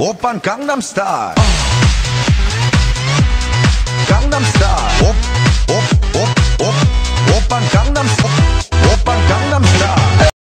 오빤 강남스타일 강남스타일